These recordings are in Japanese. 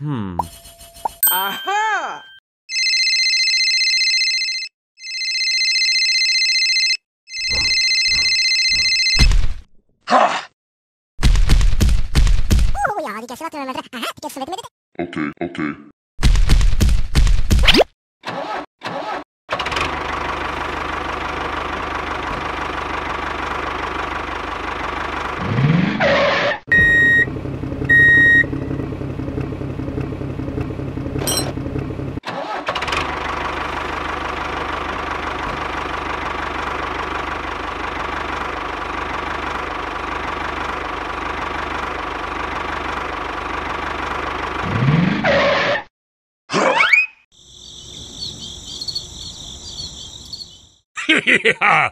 Hmm. Aha! Okay, okay. yeah!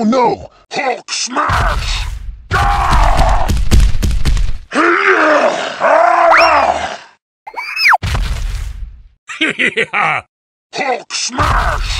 Oh no! Hulk smash! Ah! yeah! Hulk smash!